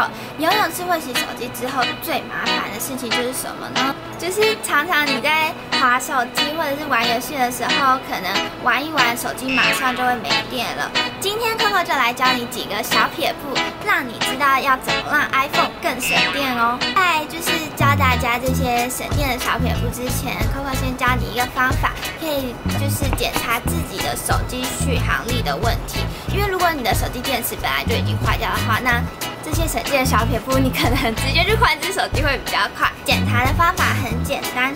好。拥有智慧型手机之后，最麻烦的事情就是什么呢？就是常常你在滑手机或者是玩游戏的时候，可能玩一玩手机马上就会没电了。今天 Coco 就来教你几个小撇步，让你知道要怎么让 iPhone 更省电哦。在就是教大家这些省电的小撇步之前，Coco 先教你一个方法，可以就是检查自己的手机续航力的问题。因为如果你的手机电池本来就已经坏掉的话，那这些省电的小皮肤，你可能直接去换只手机会比较快。检查的方法很简单，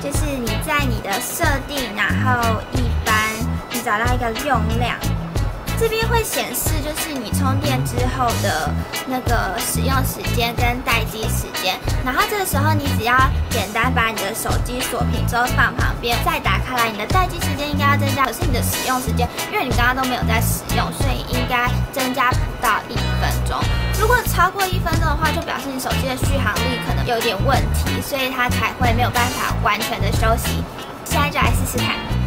就是你在你的设定，然后一般你找到一个用量。这边会显示就是你充电之后的那个使用时间跟待机时间，然后这个时候你只要简单把你的手机锁屏之后放旁边，再打开来，你的待机时间应该要增加，可是你的使用时间，因为你刚刚都没有在使用，所以应该增加不到一分钟。如果超过一分钟的话，就表示你手机的续航力可能有点问题，所以它才会没有办法完全的休息。现在就来试试看。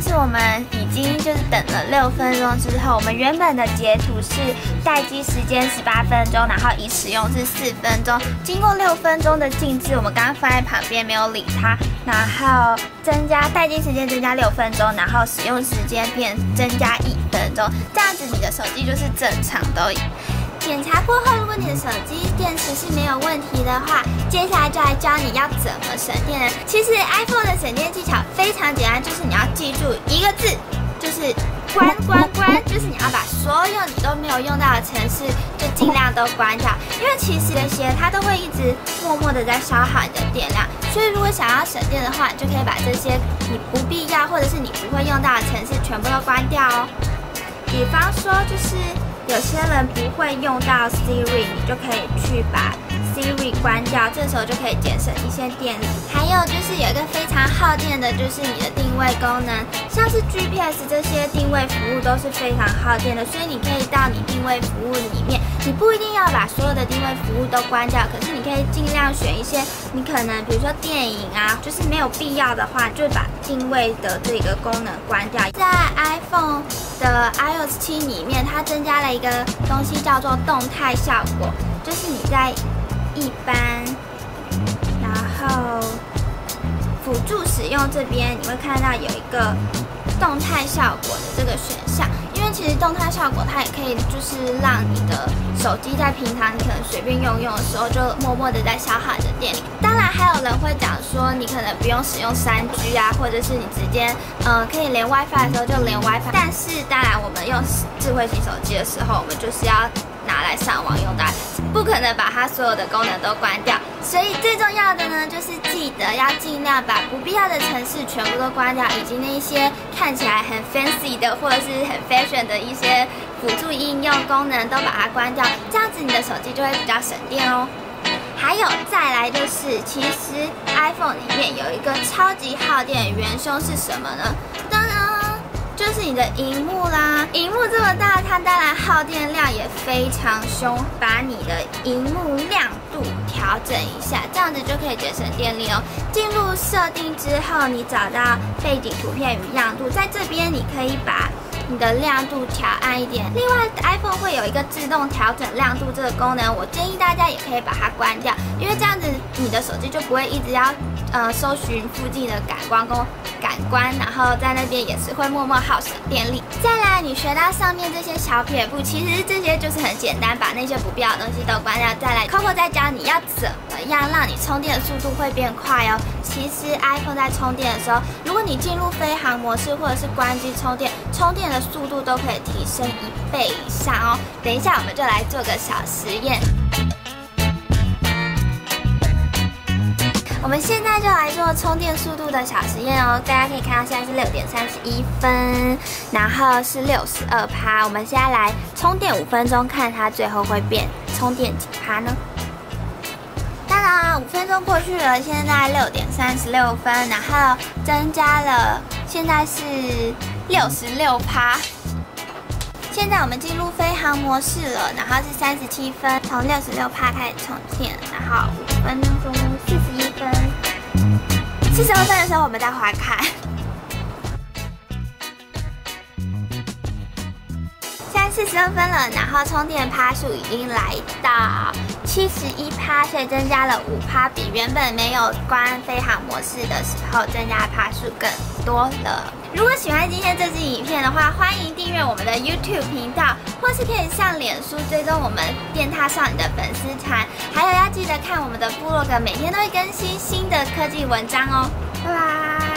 就是我们已经就是等了六分钟之后，我们原本的截图是待机时间十八分钟，然后已使用是四分钟。经过六分钟的静置，我们刚刚放在旁边没有理它，然后增加待机时间增加六分钟，然后使用时间变增加一分钟，这样子你的手机就是正常的。检查过后，如果你的手机电池是没有问题的话，接下来就来教你要怎么省电了。其实 iPhone 的省电技巧非常简单，就是你要记住一个字，就是关关关，就是你要把所有你都没有用到的程式就尽量都关掉，因为其实这些它都会一直默默的在消耗你的电量。所以如果想要省电的话，你就可以把这些你不必要或者是你不会用到的程式全部都关掉哦。比方说，就是。有些人不会用到 Siri，你就可以去把 Siri 关掉，这时候就可以节省一些电力。还有就是有一个非常耗电的，就是你的定位功能，像是 GPS 这些定位服务都是非常耗电的，所以你可以到你定位服务里面，你不一定要把所有的定位服务都关掉，可是你可以尽量选一些你可能比如说电影啊，就是没有必要的话，就把定位的这个功能关掉。在 iPhone 的 iOS 七里面，它增加了一个东西叫做动态效果，就是你在一般，然后辅助使用这边，你会看到有一个动态效果的这个选项。因为其实动态效果它也可以就是让你的手机在平常你可能随便用用的时候，就默默的在消耗你的电。当然还有人会讲说，你可能不用使用三 G 啊，或者是你直接嗯可以连 WiFi 的时候就连 WiFi。但是当然我们用智慧型手机的时候，我们就是要。来上网用的，不可能把它所有的功能都关掉。所以最重要的呢，就是记得要尽量把不必要的程式全部都关掉，以及那些看起来很 fancy 的或者是很 fashion 的一些辅助应用功能都把它关掉，这样子你的手机就会比较省电哦。还有再来就是，其实 iPhone 里面有一个超级耗电元凶是什么呢？当然。就是你的荧幕啦，荧幕这么大，它当然耗电量也非常凶。把你的荧幕亮度调整一下，这样子就可以节省电力哦。进入设定之后，你找到背景图片与亮度，在这边你可以把你的亮度调暗一点。另外，iPhone 会有一个自动调整亮度这个功能，我建议大家也可以把它关掉，因为这样子你的手机就不会一直要呃搜寻附近的感光功。感官，然后在那边也是会默默耗省电力。再来，你学到上面这些小撇步，其实这些就是很简单，把那些不必要的东西都关掉。再来，Coco 再教你要怎么样让你充电的速度会变快哦。其实 iPhone 在充电的时候，如果你进入飞行模式或者是关机充电，充电的速度都可以提升一倍以上哦。等一下，我们就来做个小实验。我们现在就来做充电速度的小实验哦。大家可以看到现在是六点三十一分，然后是六十二趴。我们现在来充电五分钟，看它最后会变充电几趴呢？当然，五分钟过去了，现在六点三十六分，然后增加了，现在是六十六趴。现在我们进入飞航模式了，然后是三十七分，从六十六趴开始充电，然后五分钟四十一分，四十二分的时候我们再划开四十二分了，然后充电趴数已经来到七十一趴，所以增加了五趴，比原本没有关飞行模式的时候增加趴数更多了。如果喜欢今天这支影片的话，欢迎订阅我们的 YouTube 频道，或是可以上脸书追踪我们电踏少女的粉丝团，还有要记得看我们的部落格，每天都会更新新的科技文章哦。拜拜。